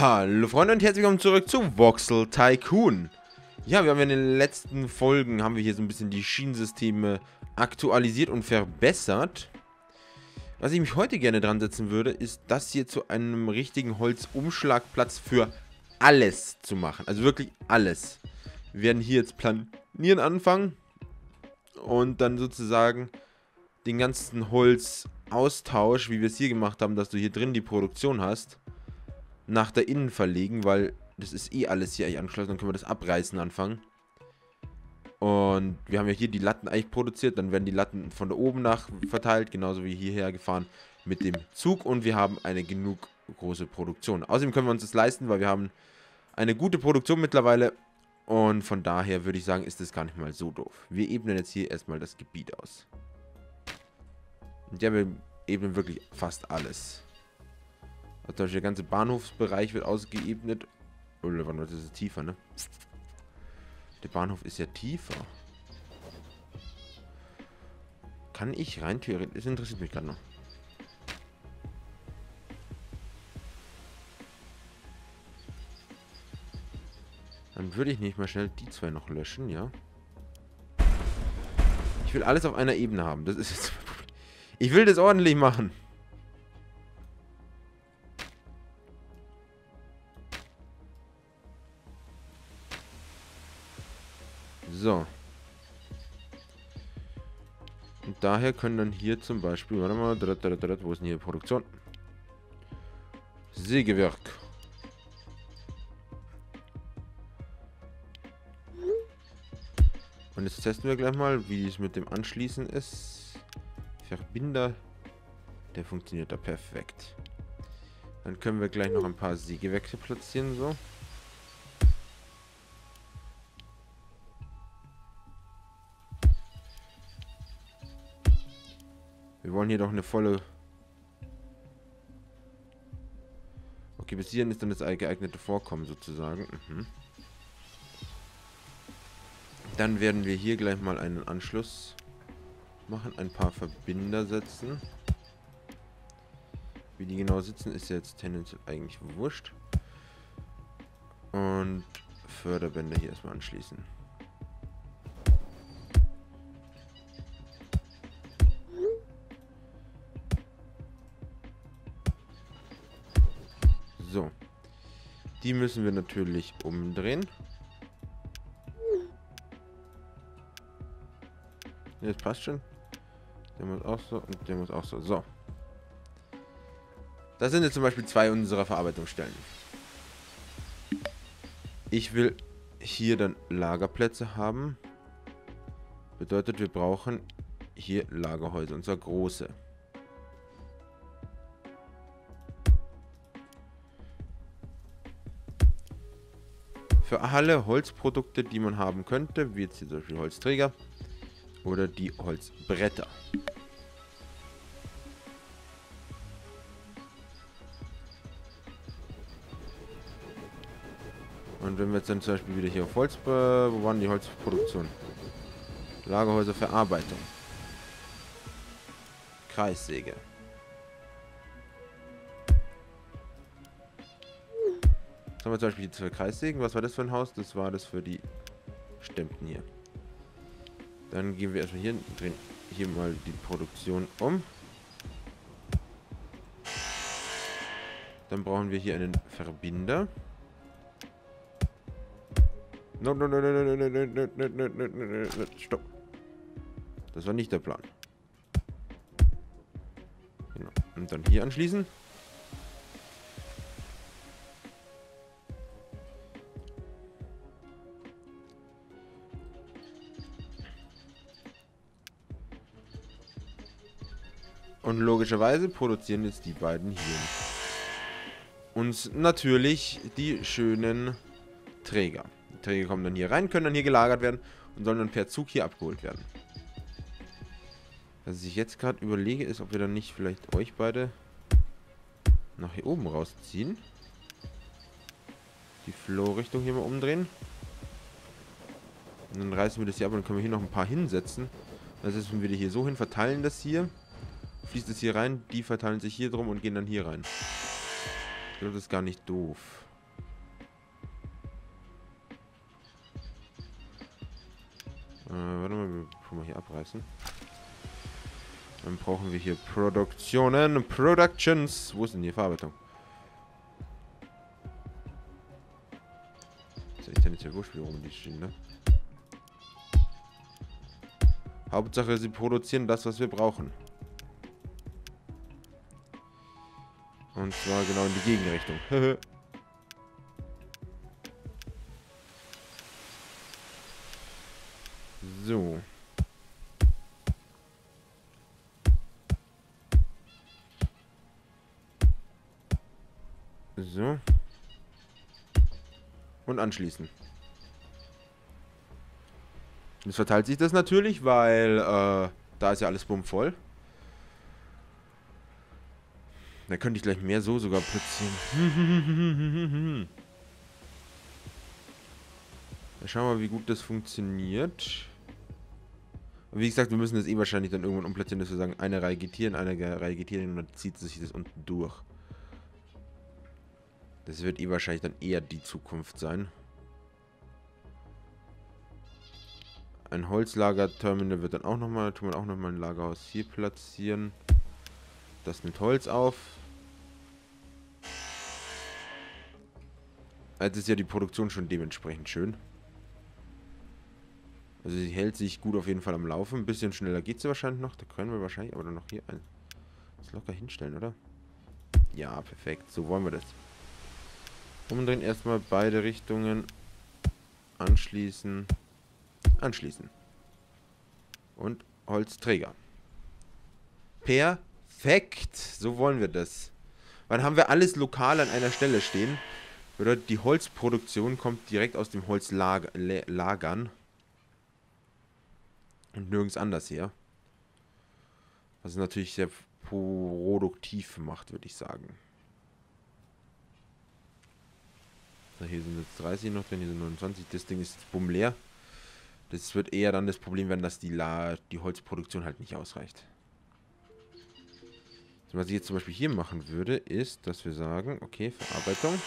Hallo Freunde und herzlich willkommen zurück zu Voxel Tycoon. Ja, wir haben in den letzten Folgen, haben wir hier so ein bisschen die Schienensysteme aktualisiert und verbessert. Was ich mich heute gerne dran setzen würde, ist das hier zu einem richtigen Holzumschlagplatz für alles zu machen. Also wirklich alles. Wir werden hier jetzt planieren anfangen und dann sozusagen den ganzen Holzaustausch, wie wir es hier gemacht haben, dass du hier drin die Produktion hast, nach der Innen verlegen, weil das ist eh alles hier eigentlich angeschlossen. Dann können wir das abreißen anfangen. Und wir haben ja hier die Latten eigentlich produziert. Dann werden die Latten von da oben nach verteilt, genauso wie hierher gefahren mit dem Zug. Und wir haben eine genug große Produktion. Außerdem können wir uns das leisten, weil wir haben eine gute Produktion mittlerweile. Und von daher würde ich sagen, ist das gar nicht mal so doof. Wir ebnen jetzt hier erstmal das Gebiet aus. Und ja, wir ebnen wirklich fast alles. Also der ganze Bahnhofsbereich wird ausgeebnet. Oder wann das ist tiefer, ne? Der Bahnhof ist ja tiefer. Kann ich rein theoretisch... Das interessiert mich gerade noch. Dann würde ich nicht mal schnell die zwei noch löschen, ja. Ich will alles auf einer Ebene haben. Das ist jetzt... Ich will das ordentlich machen. Und daher können dann hier zum Beispiel, warte mal, wo ist denn hier Produktion? Sägewerk. Und jetzt testen wir gleich mal, wie es mit dem Anschließen ist. Verbinder. Der funktioniert da perfekt. Dann können wir gleich noch ein paar Sägewerke platzieren, so. Wir wollen hier doch eine volle... Okay, bis hierhin ist dann das geeignete Vorkommen sozusagen. Mhm. Dann werden wir hier gleich mal einen Anschluss machen. Ein paar Verbinder setzen. Wie die genau sitzen, ist jetzt tendenziell eigentlich wurscht. Und Förderbänder hier erstmal anschließen. So. Die müssen wir natürlich umdrehen. Das passt schon. Der muss auch so und der muss auch so. So. Das sind jetzt zum Beispiel zwei unserer Verarbeitungsstellen. Ich will hier dann Lagerplätze haben. Bedeutet, wir brauchen hier Lagerhäuser, und zwar große. Für alle Holzprodukte, die man haben könnte, wie jetzt hier zum Beispiel Holzträger oder die Holzbretter. Und wenn wir jetzt dann zum Beispiel wieder hier auf Holz... Wo waren die Holzproduktion? Lagerhäuser Verarbeitung. Kreissäge. Jetzt haben wir zum Beispiel die zwei Kreissägen. Was war das für ein Haus? Das war das für die Stempten hier. Dann gehen wir erstmal hier, drehen hier mal die Produktion um. Dann brauchen wir hier einen Verbinder. No, no, no, no, no, no, no, no, no, no, no, no, no, stopp. Das war nicht der Plan. Genau. Und dann hier anschließen. Und logischerweise produzieren jetzt die beiden hier uns natürlich die schönen Träger. Die Träger kommen dann hier rein, können dann hier gelagert werden und sollen dann per Zug hier abgeholt werden. Was ich jetzt gerade überlege, ist, ob wir dann nicht vielleicht euch beide nach hier oben rausziehen. Die Flow-Richtung hier mal umdrehen. Und dann reißen wir das hier ab und dann können wir hier noch ein paar hinsetzen. Das ist, wenn wir die hier so hin verteilen, das hier fließt es hier rein, die verteilen sich hier drum und gehen dann hier rein. Ich glaube, das ist gar nicht doof. Äh, warte mal, wir können mal hier abreißen. Dann brauchen wir hier Produktionen, Productions. Wo ist denn die Verarbeitung? Das ist denn jetzt hier wurscht, wie rum die stehen, ne? Hauptsache, sie produzieren das, was wir brauchen. Und zwar genau in die Gegenrichtung. so. So. Und anschließen. Jetzt verteilt sich das natürlich, weil äh, da ist ja alles bummvoll. Da könnte ich gleich mehr so sogar platzieren. Dann schauen wir mal, wie gut das funktioniert. wie gesagt, wir müssen das eh wahrscheinlich dann irgendwann umplatzieren, dass wir sagen, eine Reihe geht hier und eine Reihe geht hier und dann zieht sich das unten durch. Das wird eh wahrscheinlich dann eher die Zukunft sein. Ein Holzlagerterminal wird dann auch nochmal, tun wir auch nochmal ein Lagerhaus hier platzieren. Das nimmt Holz auf. Jetzt ist ja die Produktion schon dementsprechend schön. Also sie hält sich gut auf jeden Fall am Laufen. Ein bisschen schneller geht sie wahrscheinlich noch. Da können wir wahrscheinlich aber dann noch hier ein das locker hinstellen, oder? Ja, perfekt. So wollen wir das. Umdrehen erstmal beide Richtungen. Anschließen. Anschließen. Und Holzträger. Perfekt. So wollen wir das. Dann haben wir alles lokal an einer Stelle stehen. Oder die Holzproduktion kommt direkt aus dem Holzlagern. Und nirgends anders her. Was es natürlich sehr produktiv macht, würde ich sagen. So, hier sind jetzt 30 noch drin, hier sind 29. Das Ding ist bumm leer. Das wird eher dann das Problem werden, dass die, La die Holzproduktion halt nicht ausreicht. Was ich jetzt zum Beispiel hier machen würde, ist, dass wir sagen, okay, Verarbeitung.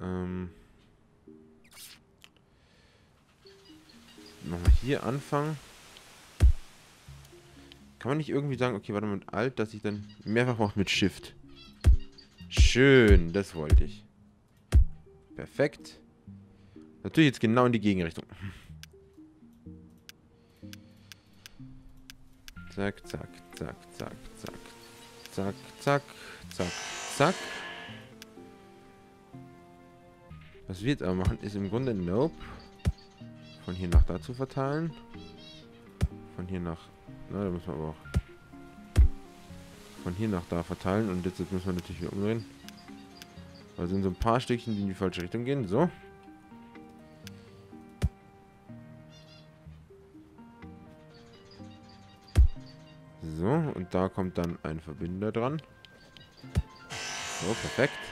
Ähm. Nochmal hier anfangen. Kann man nicht irgendwie sagen, okay, warte mal, mit Alt, dass ich dann mehrfach mache mit Shift. Schön, das wollte ich. Perfekt. Natürlich jetzt genau in die Gegenrichtung. Zack, zack, zack, zack, zack. Zack, zack, zack, zack. Was wir jetzt aber machen, ist im Grunde Nope. Von hier nach da zu verteilen. Von hier nach... Na, da müssen wir aber auch... Von hier nach da verteilen. Und jetzt, müssen wir natürlich wieder umdrehen. Weil sind so ein paar Stückchen, die in die falsche Richtung gehen. So. So, und da kommt dann ein Verbinder dran. So, perfekt.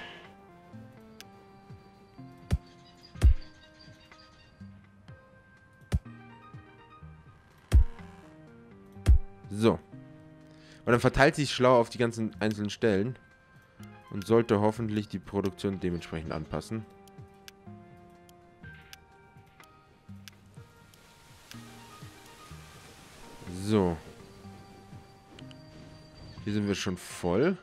So. Und dann verteilt sich schlau auf die ganzen einzelnen Stellen. Und sollte hoffentlich die Produktion dementsprechend anpassen. So. Hier sind wir schon voll.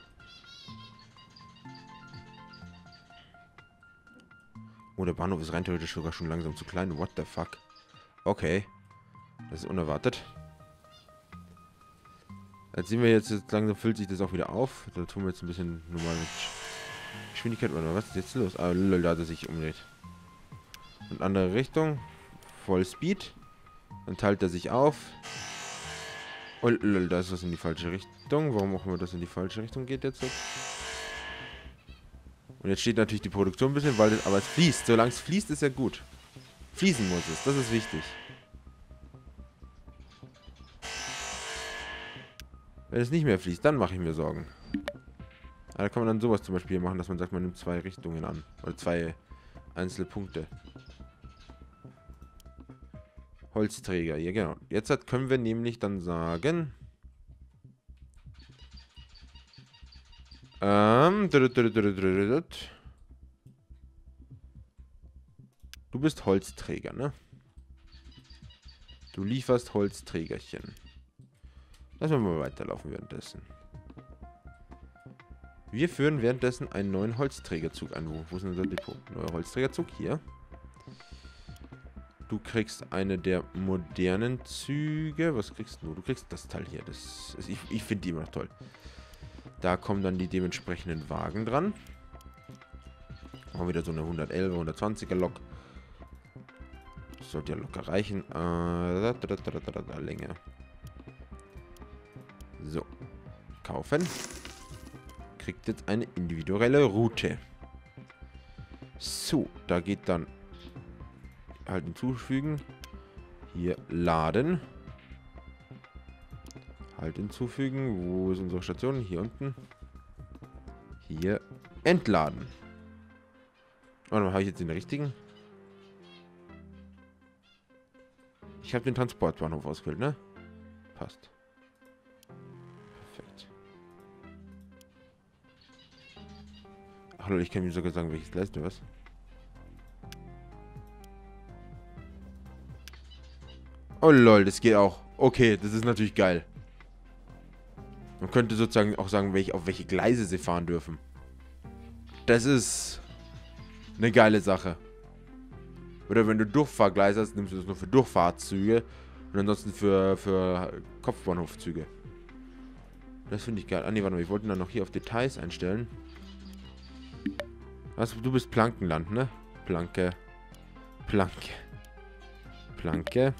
Oh, der Bahnhof ist rein theoretisch sogar schon langsam zu klein. What the fuck? Okay. Das ist unerwartet. Jetzt sehen wir jetzt, jetzt langsam füllt sich das auch wieder auf. Da tun wir jetzt ein bisschen normale Geschwindigkeit. Warte mal, was ist jetzt los? Ah, lol, da hat er sich umdreht. Und andere Richtung. Voll Speed. Dann teilt er sich auf. Oh, lol, da ist was in die falsche Richtung. Warum auch immer das in die falsche Richtung geht jetzt. Und jetzt steht natürlich die Produktion ein bisschen, weil das, aber es fließt. Solange es fließt, ist ja gut. Fließen muss es, das ist wichtig. Wenn es nicht mehr fließt, dann mache ich mir Sorgen. Aber da kann man dann sowas zum Beispiel machen, dass man sagt, man nimmt zwei Richtungen an. Oder zwei einzelne Punkte. Holzträger, ja genau. Jetzt hat, können wir nämlich dann sagen... Ähm... Du bist Holzträger, ne? Du lieferst Holzträgerchen. Lass mal weiterlaufen währenddessen. Wir führen währenddessen einen neuen Holzträgerzug ein. Wo, wo ist unser Depot? Neuer Holzträgerzug, hier. Du kriegst eine der modernen Züge. Was kriegst du? Du kriegst das Teil hier. Das ist, ich ich finde die immer noch toll. Da kommen dann die dementsprechenden Wagen dran. Haben wieder so eine 111, 120er Lok. Sollte ja locker reichen. Äh, da, da, da, Länge. So. Kaufen. Kriegt jetzt eine individuelle Route. So, da geht dann halt hinzufügen. Hier laden. Halt hinzufügen. Wo ist unsere Station? Hier unten. Hier entladen. Warte mal, habe ich jetzt den richtigen? Ich habe den Transportbahnhof ausgewählt, ne? Passt. Ach ich kann mir sogar sagen, welches Gleis du was? Oh lol, das geht auch. Okay, das ist natürlich geil. Man könnte sozusagen auch sagen, welche, auf welche Gleise sie fahren dürfen. Das ist eine geile Sache. Oder wenn du Durchfahrgleise hast, nimmst du das nur für Durchfahrtzüge und ansonsten für, für Kopfbahnhofzüge. Das finde ich geil. Ah, nee, warte mal, wir wollten dann noch hier auf Details einstellen. Also, du bist Plankenland, ne? Planke. Planke. Planke.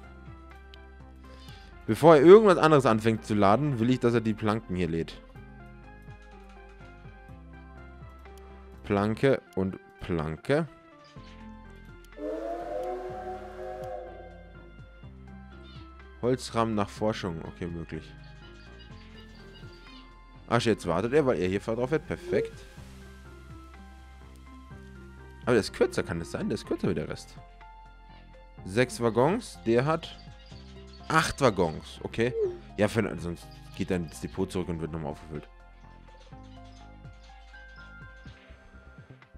Bevor er irgendwas anderes anfängt zu laden, will ich, dass er die Planken hier lädt. Planke und Planke. Holzrahmen nach Forschung. Okay, möglich. Ach, jetzt wartet er, weil er hier drauf wird. Perfekt. Aber der ist kürzer, kann es sein? Der ist kürzer wie der Rest. Sechs Waggons. Der hat acht Waggons. Okay. Ja, für, sonst geht dann das Depot zurück und wird nochmal aufgefüllt.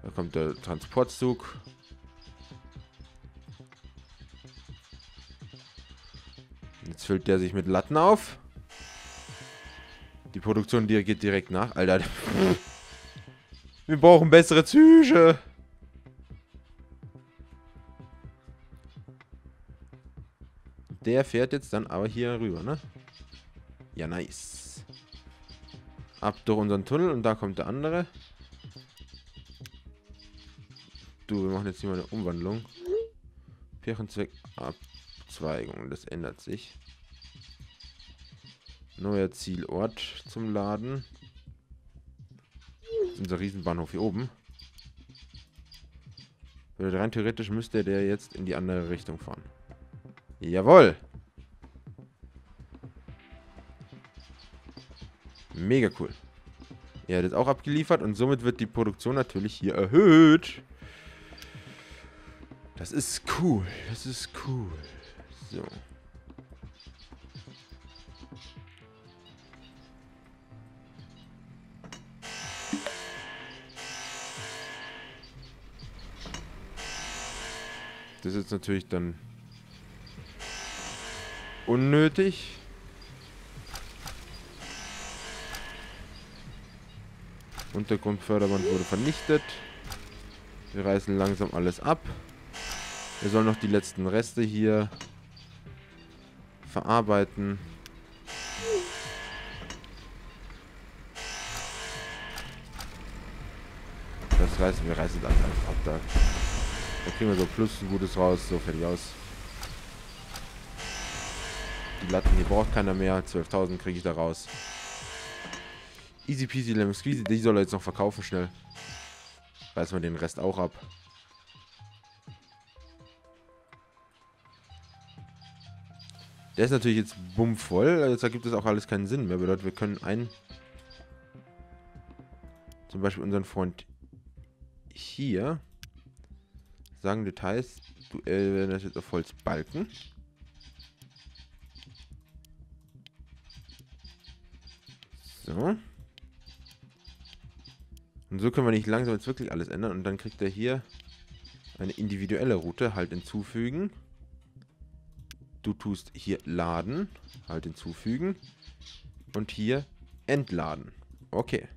Da kommt der Transportzug. Jetzt füllt der sich mit Latten auf. Die Produktion geht direkt nach. Alter. Wir brauchen bessere Züge. Der fährt jetzt dann aber hier rüber, ne? Ja, nice. Ab durch unseren Tunnel und da kommt der andere. Du, wir machen jetzt hier mal eine Umwandlung. Pirchenzweck Abzweigung, das ändert sich. Neuer Zielort zum Laden. Das ist unser Riesenbahnhof hier oben. Rein theoretisch müsste der jetzt in die andere Richtung fahren. Jawohl. Mega cool. Er hat es auch abgeliefert und somit wird die Produktion natürlich hier erhöht. Das ist cool. Das ist cool. So. Das ist jetzt natürlich dann unnötig. Untergrundförderband wurde vernichtet. Wir reißen langsam alles ab. Wir sollen noch die letzten Reste hier verarbeiten. Das reißen wir reißen das einfach ab. Da, da kriegen wir so plus ein gutes raus. So fertig aus. Die Latten hier braucht keiner mehr. 12.000 kriege ich da raus. Easy peasy lemon squeezy. Die soll er jetzt noch verkaufen schnell. Reißen wir den Rest auch ab. Der ist natürlich jetzt bummvoll. Jetzt ergibt es auch alles keinen Sinn mehr. Bedeutet, wir können einen... Zum Beispiel unseren Freund hier sagen Details. Du das jetzt auf Holzbalken. So. Und so können wir nicht langsam jetzt wirklich alles ändern. Und dann kriegt er hier eine individuelle Route. Halt hinzufügen. Du tust hier laden. Halt hinzufügen. Und hier entladen. Okay.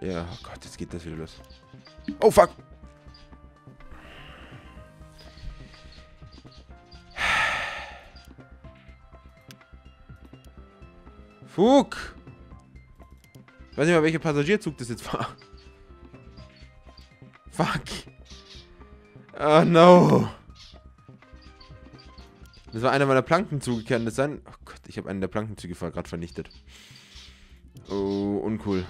Ja, oh Gott, jetzt geht das wieder los. Oh, fuck! Fug! Ich weiß nicht mal, welcher Passagierzug das jetzt war. Fuck. Oh no. Das war einer meiner Plankenzüge, kann das sein? Oh Gott, ich habe einen der Plankenzüge gerade vernichtet. Oh, uncool.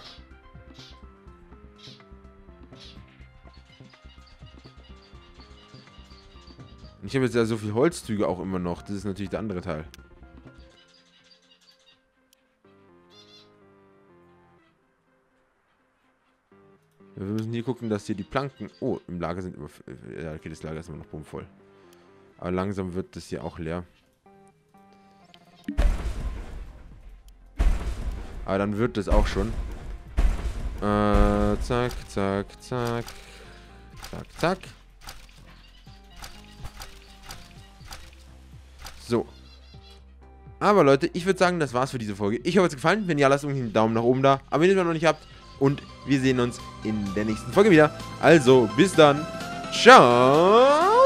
Und ich habe jetzt ja so viel Holzzüge auch immer noch. Das ist natürlich der andere Teil. Wir müssen hier gucken, dass hier die Planken... Oh, im Lager sind immer... Ja, okay, das Lager ist immer noch bummvoll. Aber langsam wird das hier auch leer. Aber dann wird das auch schon. Äh, zack, zack, zack. Zack, zack. So. Aber Leute, ich würde sagen, das war's für diese Folge. Ich hoffe, es gefallen. Wenn ja, lasst irgendwie einen Daumen nach oben da. Aber wenn ihr es noch nicht habt, und wir sehen uns in der nächsten Folge wieder. Also, bis dann. Ciao.